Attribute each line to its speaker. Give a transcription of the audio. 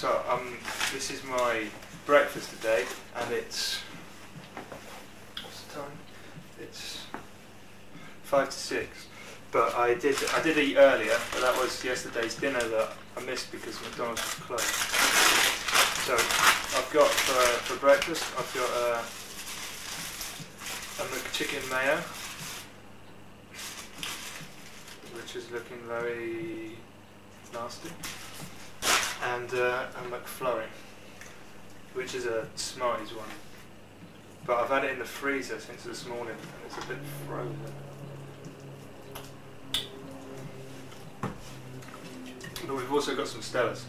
Speaker 1: So um, this is my breakfast today, and it's what's the time? It's five to six. But I did I did eat earlier, but that was yesterday's dinner that I missed because McDonald's was closed. So I've got for, for breakfast I've got a, a McChicken mayo, which is looking very nasty, and uh, a McFlurry, which is a Smarties one. But I've had it in the freezer since this morning, and it's a bit frozen. But we've also got some Stellas.